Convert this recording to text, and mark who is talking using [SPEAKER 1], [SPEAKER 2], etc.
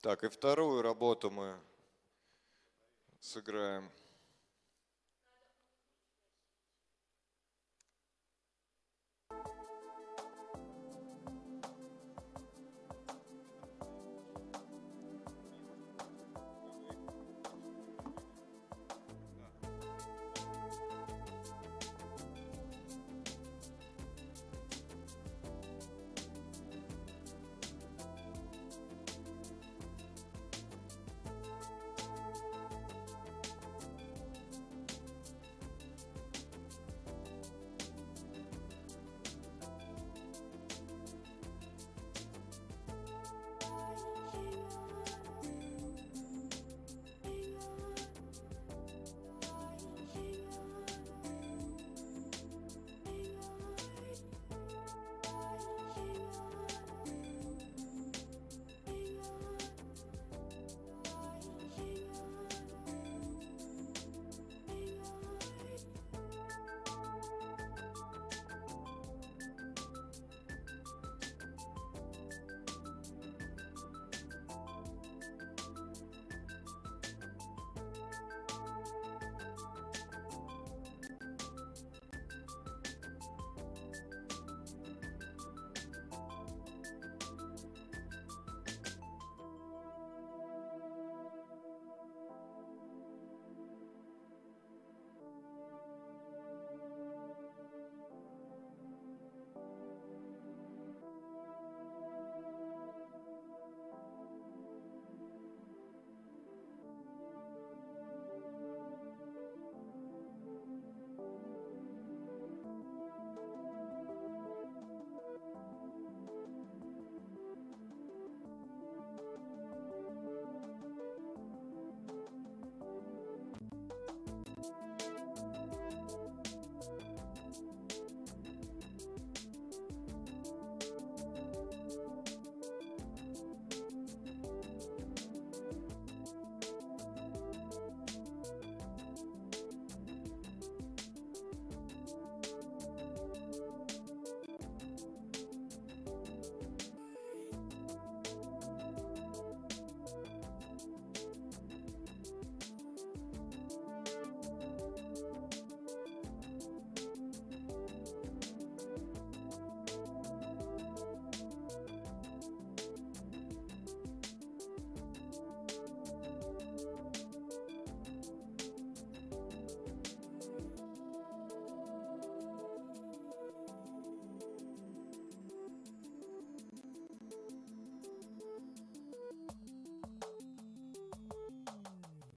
[SPEAKER 1] Так, и вторую работу мы сыграем.